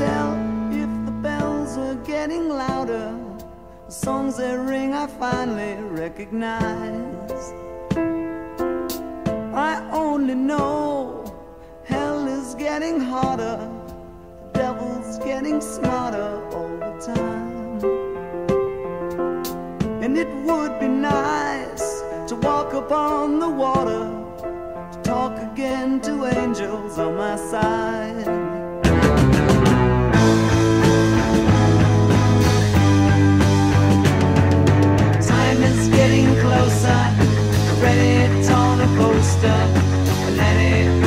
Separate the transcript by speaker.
Speaker 1: tell if the bells are getting louder. The songs they ring I finally recognize. I only know hell is getting hotter, the devil's getting smarter all the time. And it would be nice to walk upon the water, to talk again to angels on my side. Let it